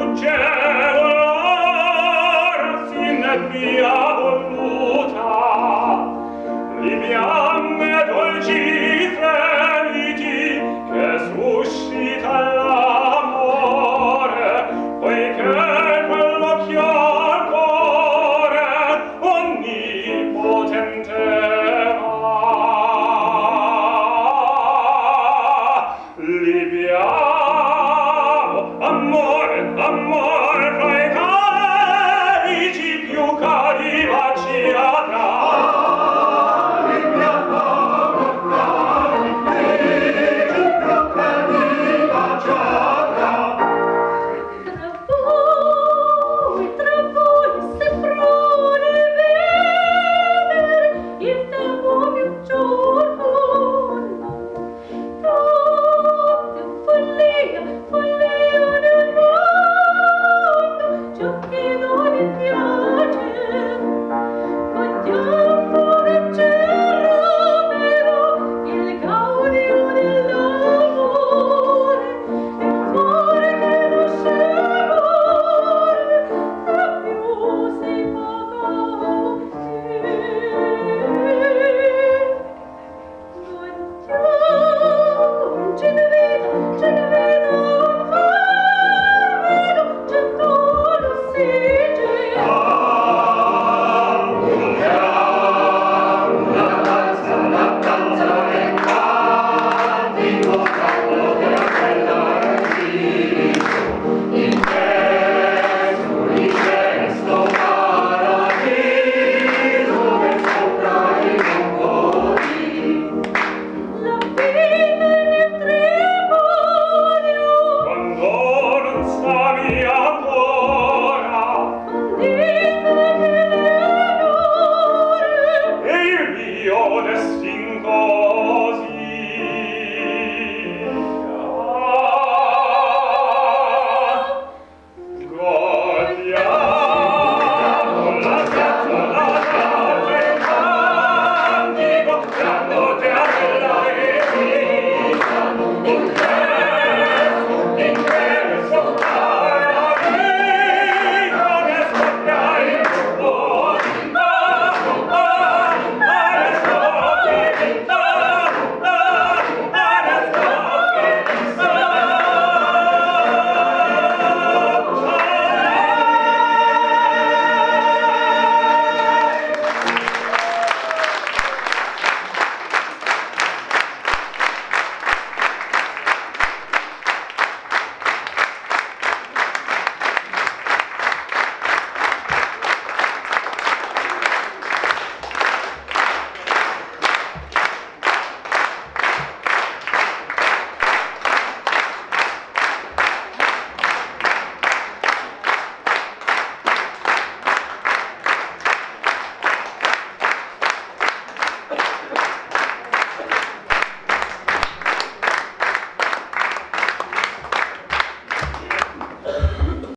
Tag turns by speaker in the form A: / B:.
A: un cielo sin via Amor.
B: Ciò che non è più.